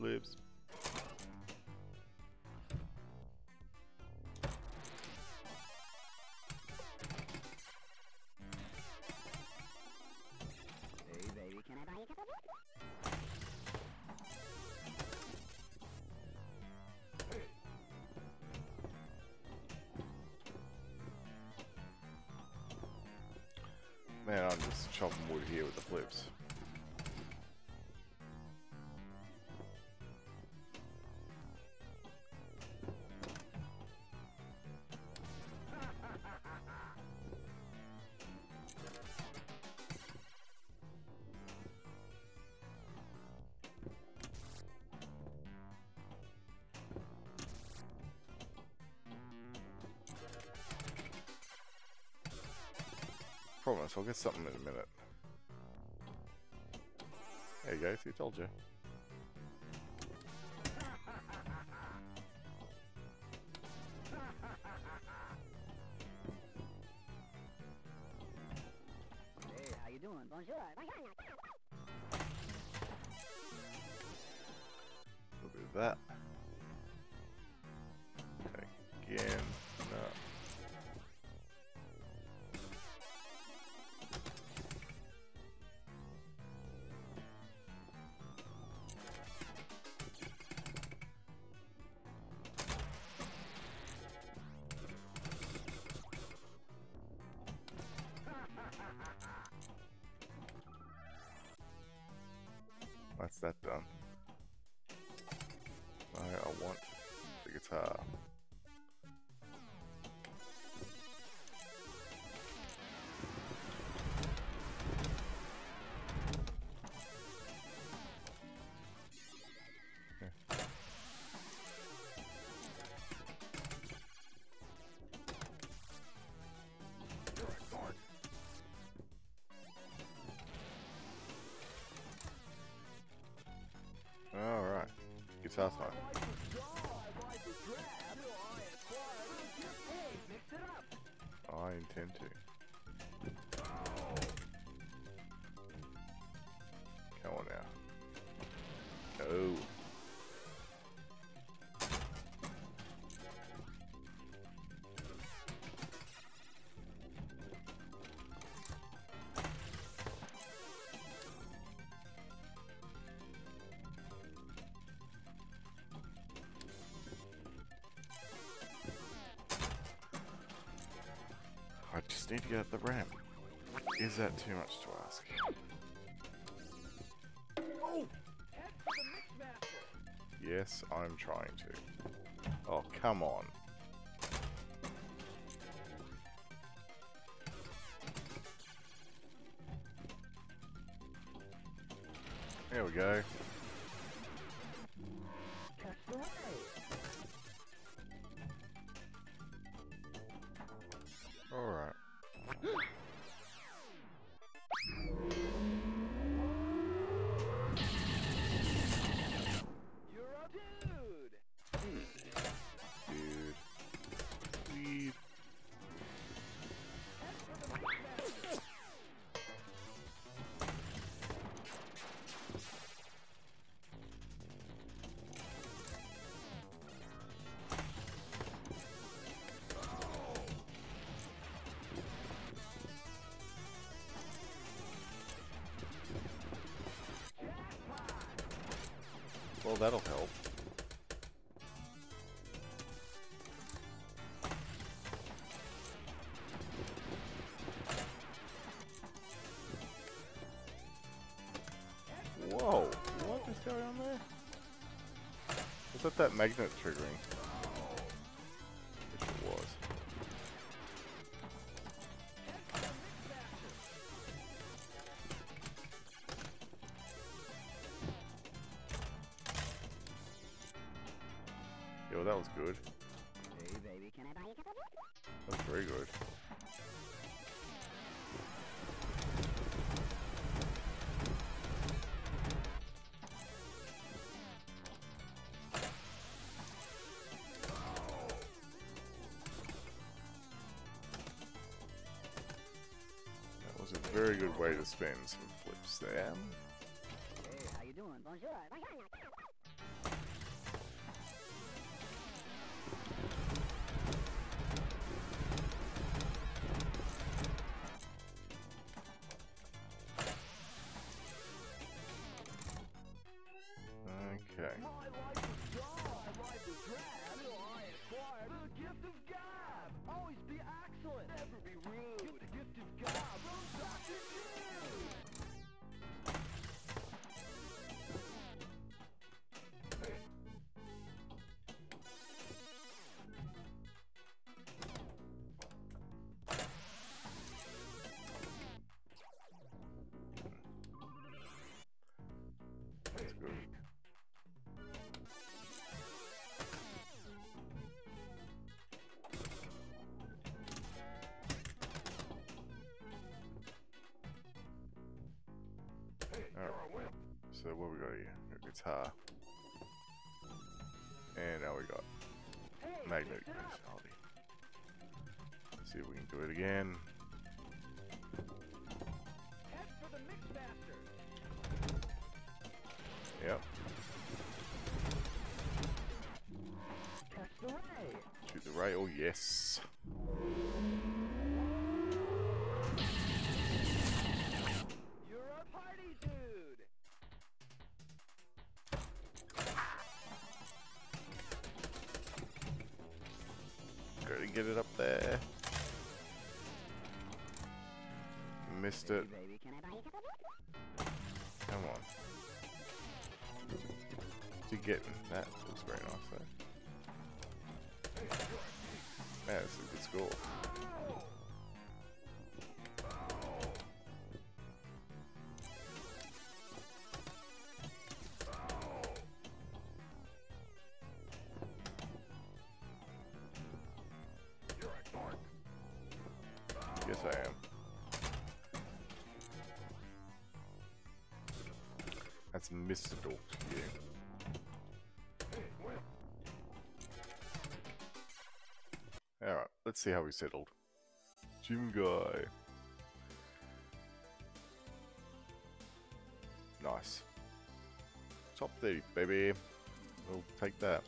flips. Hey, baby, can I buy you a cup of Man, I'm just chopping wood here with the flips. Promise, I'll get something in a minute. There you go, see, told you. Hey, how you doing? Bonjour. Bit of that. Again, that done. I, I want the guitar. Guitar time. I intend to. I just need to get the ramp. Is that too much to ask? Oh! Yes, I'm trying to. Oh, come on. There we go. Well, that'll help. Whoa, what is going on there? Was that that magnet triggering? That was good. Hey, baby, can I buy you a cup of That was very good. That was a very good way to spend some flips there. Hey, how you doing? Bonjour. So what we got here? Guitar. And now we got magnetic personality. Let's see if we can do it again. Head for the Mixmaster. Yep. Of milk? Come on. To get that looks very nice though. Man, that's a good score. I am. That's Mr. To you. Alright, let's see how we settled. Gym guy. Nice. Top 30, baby. We'll take that.